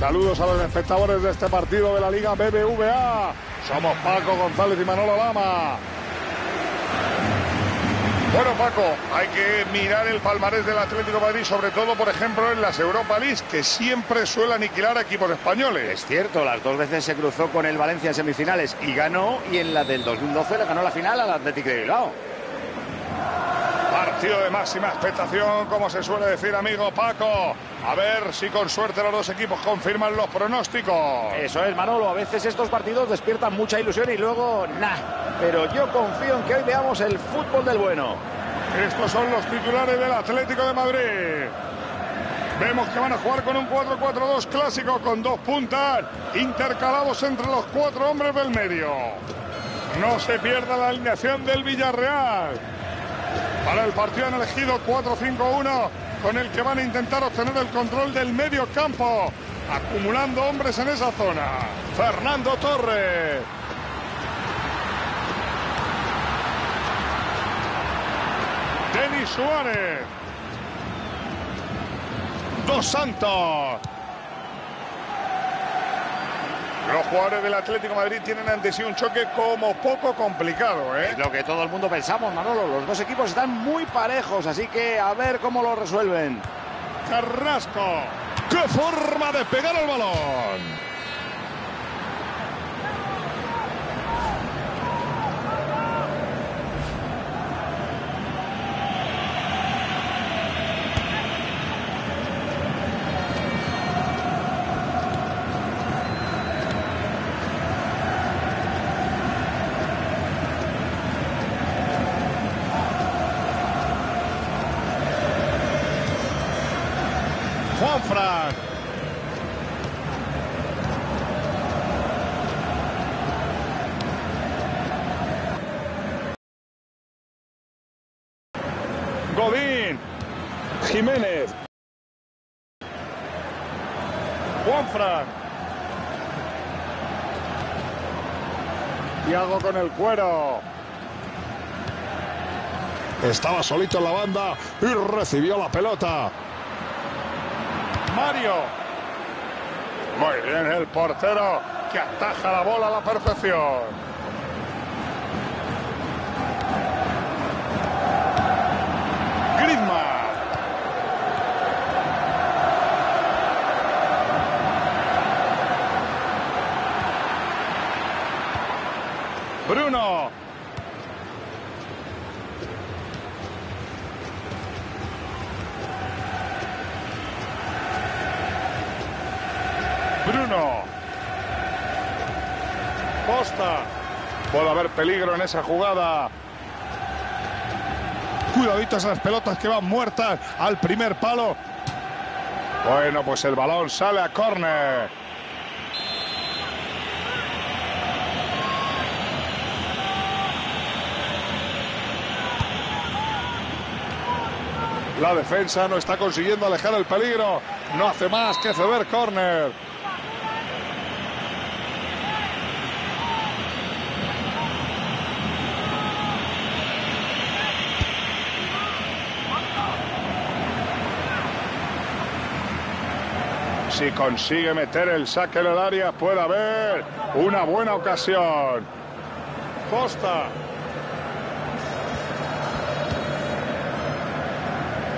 Saludos a los espectadores de este partido de la Liga BBVA. Somos Paco González y Manolo Lama. Bueno, Paco, hay que mirar el palmarés del Atlético Madrid, sobre todo, por ejemplo, en las Europa League, que siempre suele aniquilar a equipos españoles. Es cierto, las dos veces se cruzó con el Valencia en semifinales y ganó, y en la del 2012 le ganó la final al Atlético de Bilbao. Partido de máxima expectación, como se suele decir, amigo Paco. A ver si con suerte los dos equipos confirman los pronósticos. Eso es, Manolo. A veces estos partidos despiertan mucha ilusión y luego, nah. Pero yo confío en que hoy veamos el fútbol del bueno. Estos son los titulares del Atlético de Madrid. Vemos que van a jugar con un 4-4-2 clásico con dos puntas intercalados entre los cuatro hombres del medio. No se pierda la alineación del Villarreal. Para el partido han elegido 4-5-1 con el que van a intentar obtener el control del medio campo, acumulando hombres en esa zona. Fernando Torres. Denis Suárez. Dos Santos. Los jugadores del Atlético de Madrid tienen ante sí un choque como poco complicado, ¿eh? Es lo que todo el mundo pensamos, Manolo. Los dos equipos están muy parejos, así que a ver cómo lo resuelven. Carrasco. ¡Qué forma de pegar el balón! Juanfran. Godín. Jiménez. Juanfran. Tiago con el cuero. Estaba solito en la banda y recibió la pelota. Mario. Muy bien el portero que ataja la bola a la perfección. Griezmann. Bruno. Bruno. Costa. Puede haber peligro en esa jugada. Cuidadito esas pelotas que van muertas al primer palo. Bueno, pues el balón sale a córner. La defensa no está consiguiendo alejar el peligro. No hace más que ceder córner. Si consigue meter el saque en el área, puede haber una buena ocasión. Costa.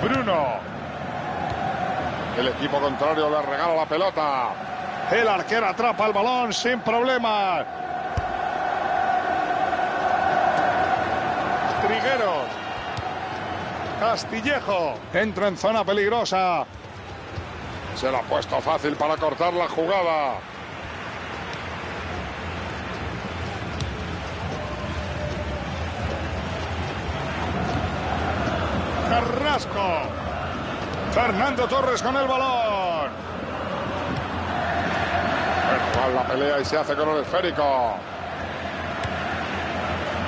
Bruno. El equipo contrario le regala la pelota. El arquero atrapa el balón sin problema. Trigueros. Castillejo. Entra en zona peligrosa. Se lo ha puesto fácil para cortar la jugada. Carrasco. Fernando Torres con el balón. La pelea y se hace con el esférico.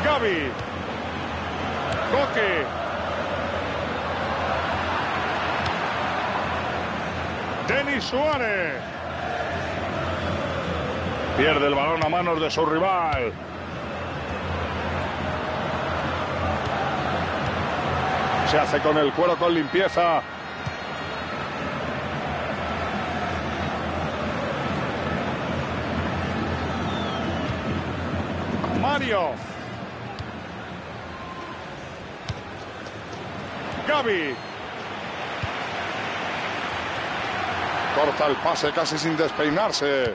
Gaby. Coque. Denis Suárez. Pierde el balón a manos de su rival. Se hace con el cuero con limpieza. Mario. Gaby. Corta el pase casi sin despeinarse.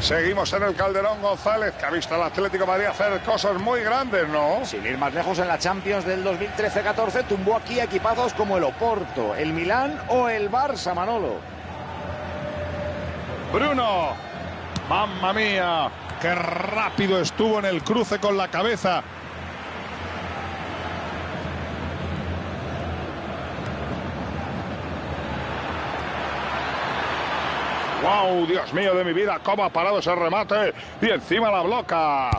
Seguimos en el Calderón González, que ha visto al Atlético Madrid hacer cosas muy grandes, ¿no? Sin ir más lejos, en la Champions del 2013-14 tumbó aquí equipazos como el Oporto, el Milán o el Barça, Manolo. Bruno. Mamma mía. Qué rápido estuvo en el cruce con la cabeza. ¡Wow! Dios mío de mi vida, cómo ha parado ese remate y encima la bloca.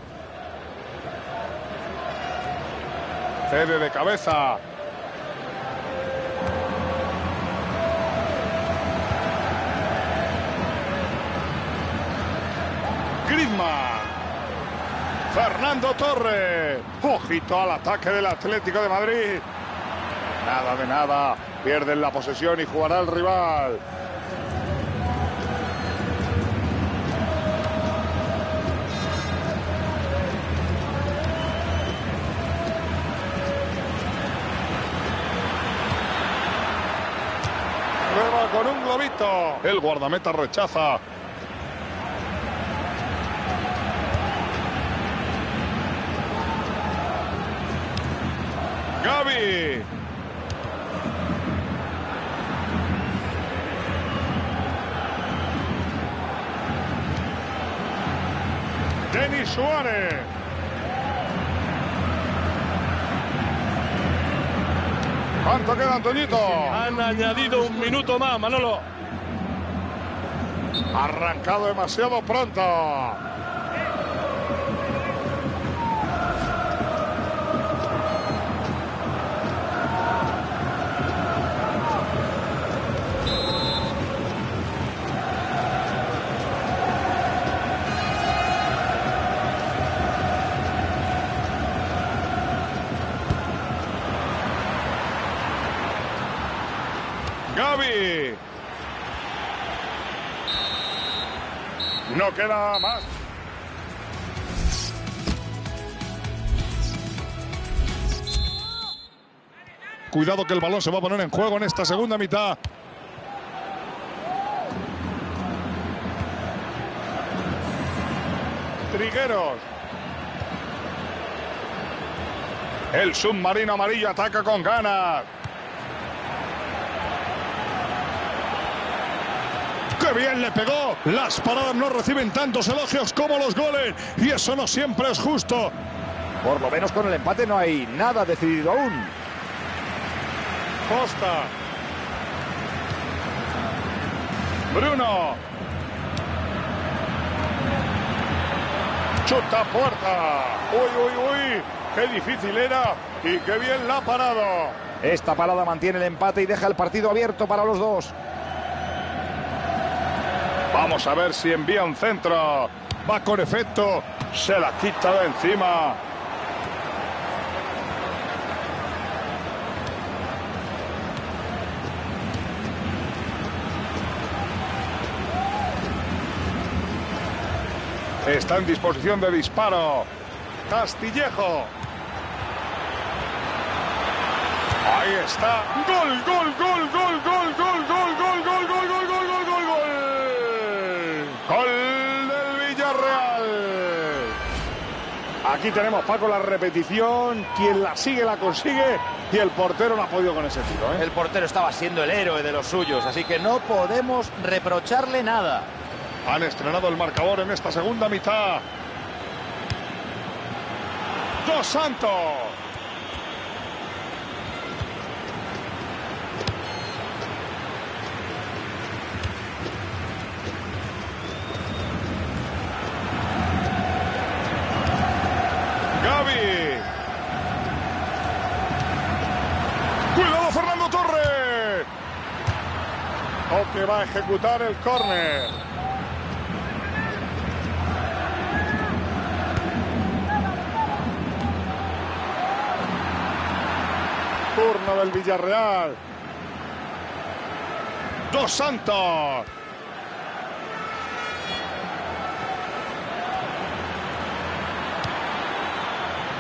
Cede de cabeza. Griezmann. Fernando Torres. Ojito al ataque del Atlético de Madrid. Nada de nada. Pierden la posesión y jugará el rival. Con un globito. El guardameta rechaza. Gaby. Denis Suárez. ¿Cuánto queda, Antoñito? Han añadido un minuto más, Manolo. Arrancado demasiado pronto. Queda más. Cuidado que el balón se va a poner en juego en esta segunda mitad. Trigueros. El submarino amarillo ataca con ganas. ¡Qué bien le pegó! Las paradas no reciben tantos elogios como los goles. Y eso no siempre es justo. Por lo menos con el empate no hay nada decidido aún. Costa. Bruno. Chuta puerta. Uy, uy, uy. Qué difícil era y qué bien la ha parado. Esta parada mantiene el empate y deja el partido abierto para los dos. Vamos a ver si envía un centro. Va con efecto. Se la quita de encima. Está en disposición de disparo. Castillejo. Ahí está. Gol, gol, gol, gol, gol, gol, Aquí tenemos, Paco, la repetición. Quien la sigue, la consigue. Y el portero no ha podido con ese tiro. ¿eh? El portero estaba siendo el héroe de los suyos, así que no podemos reprocharle nada. Han estrenado el marcador en esta segunda mitad. Dos Santos. o que va a ejecutar el córner. Turno del Villarreal. Dos Santos.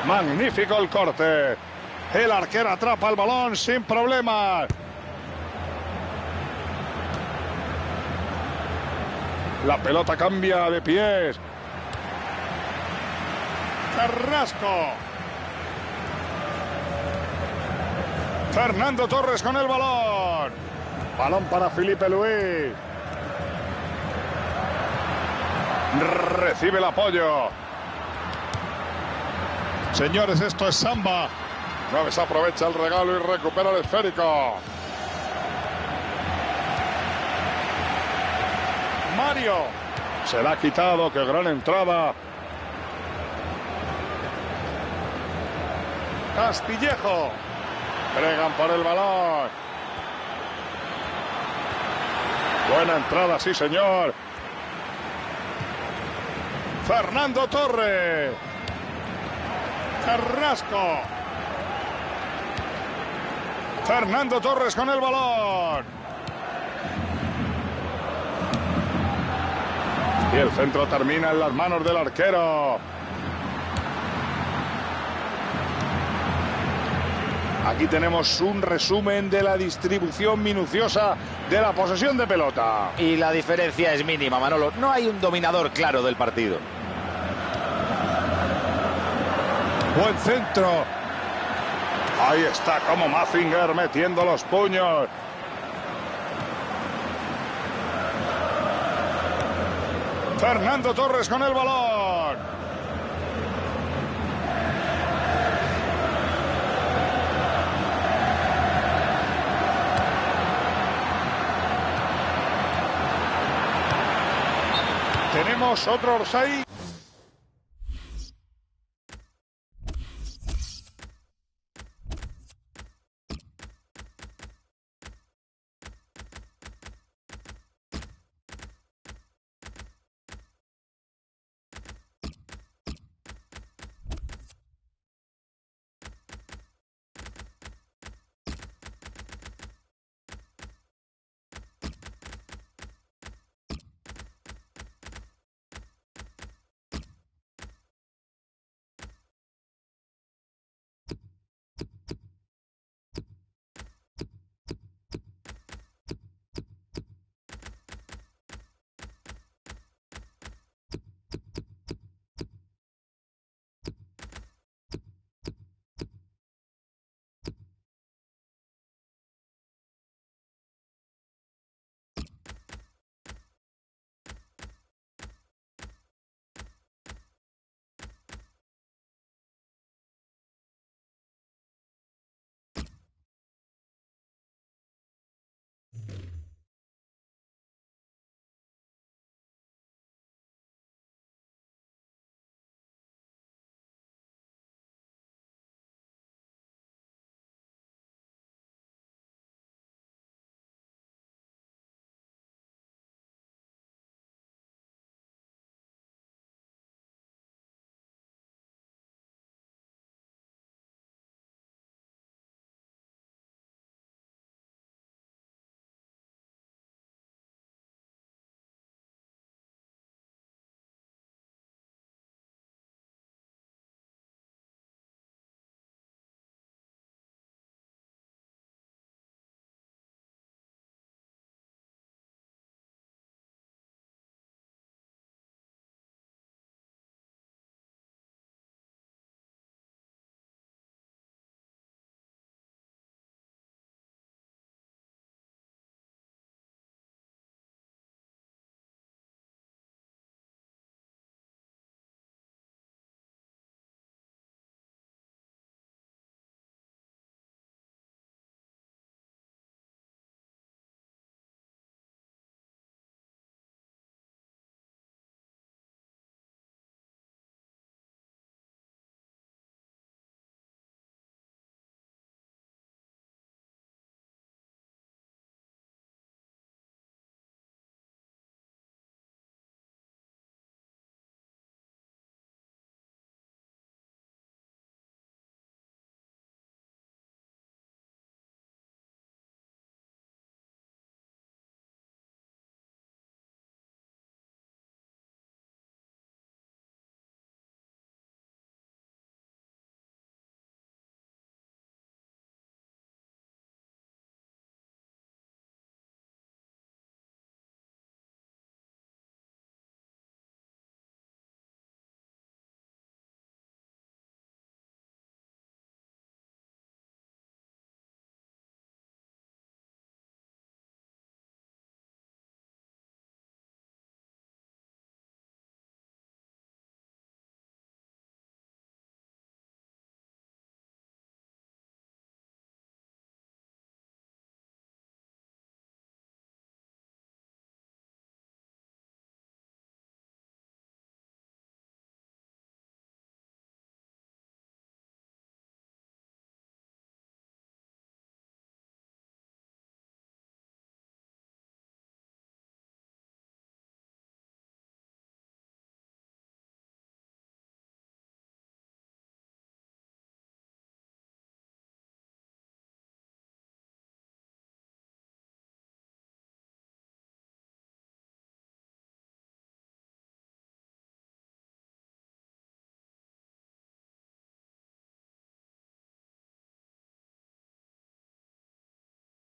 Magnífico el corte. El arquero atrapa el balón sin problemas. La pelota cambia de pies. Carrasco. Fernando Torres con el balón. Balón para Felipe Luis. Recibe el apoyo. Señores, esto es samba. Nueves aprovecha el regalo y recupera el esférico. La ha quitado. Qué gran entrada. Castillejo. Bregan por el balón. Buena entrada, sí, señor. Fernando Torres. Carrasco. Fernando Torres con el balón. Y el centro termina en las manos del arquero. Aquí tenemos un resumen de la distribución minuciosa de la posesión de pelota. Y la diferencia es mínima, Manolo. No hay un dominador claro del partido. Buen centro. Ahí está como Mazinger metiendo los puños. Fernando Torres con el balón. Tenemos otro Orsay.